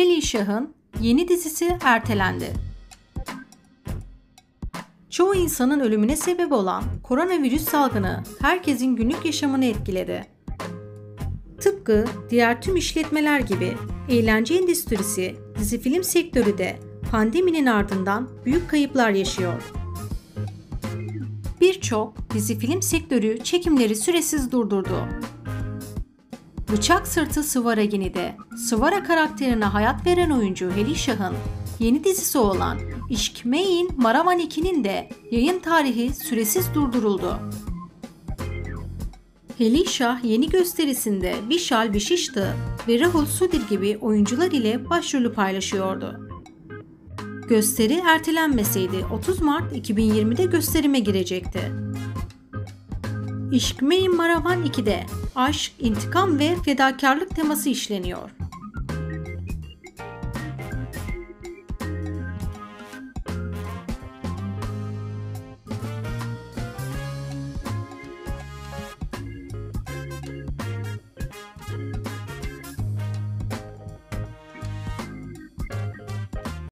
Şah'ın yeni dizisi ertelendi. Çoğu insanın ölümüne sebep olan koronavirüs salgını herkesin günlük yaşamını etkiledi. Tıpkı diğer tüm işletmeler gibi eğlence endüstrisi, dizi film sektörü de pandeminin ardından büyük kayıplar yaşıyor. Birçok dizi film sektörü çekimleri süresiz durdurdu. Bıçak Sırtı Sıvara Yeni'de Sıvara karakterine hayat veren oyuncu Heli Şah'ın yeni dizisi olan İşk Meyin Maravan 2'nin de yayın tarihi süresiz durduruldu. Heli Şah yeni gösterisinde Vishal Vishishta ve Rahul Sudir gibi oyuncular ile başrolü paylaşıyordu. Gösteri ertelenmeseydi 30 Mart 2020'de gösterime girecekti. İşk Meyin Maravan 2'de aşk, intikam ve fedakarlık teması işleniyor.